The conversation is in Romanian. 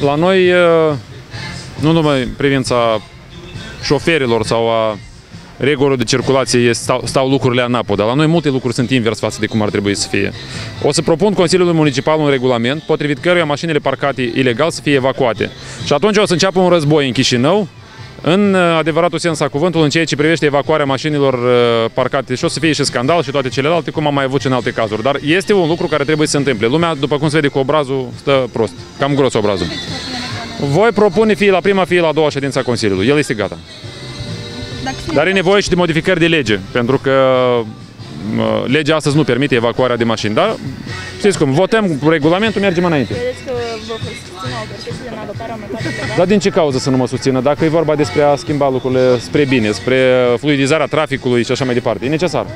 La noi, uh, nu numai în privința șoferilor sau a regulilor de circulație este- stau, stau lucrurile anapo, dar la noi multe lucruri sunt invers față de cum ar trebui să fie. O să propun Consiliului Municipal un regulament potrivit căruia mașinile parcate ilegal să fie evacuate. Și atunci o să înceapă un război în Chișinău, în uh, adevăratul sens a cuvântului, în ceea ce privește evacuarea mașinilor uh, parcate și o să fie și scandal și toate celelalte, cum am mai avut și în alte cazuri. Dar este un lucru care trebuie să se întâmple. Lumea, după cum se vede cu obrazul, stă prost. Cam gros obrazul. Voi propune fie la prima, fie la a doua ședință a Consiliului. El este gata. Dacă se Dar e nevoie și de modificări de lege, pentru că mă, legea astăzi nu permite evacuarea de mașini. Dar știți cum, votăm cu regulamentul, mergem înainte. Credeți că vă susține autoritățile în adoptarea unui cadru legal? Dar din ce cauză să nu mă susțină? Dacă e vorba despre a schimba lucrurile spre bine, spre fluidizarea traficului și așa mai departe, e necesar.